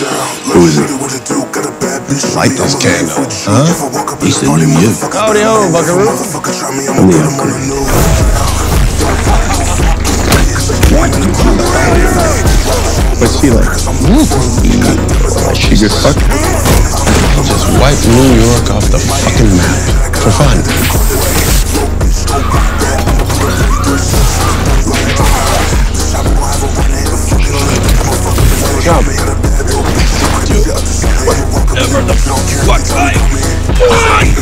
Who is it? Like this cat. Huh? He said you you. Howdy ho, buckaroo. I'm upgrade. What's she like? She good fuck? Just wipe New York off the fucking map. For fun. Jump. What's that?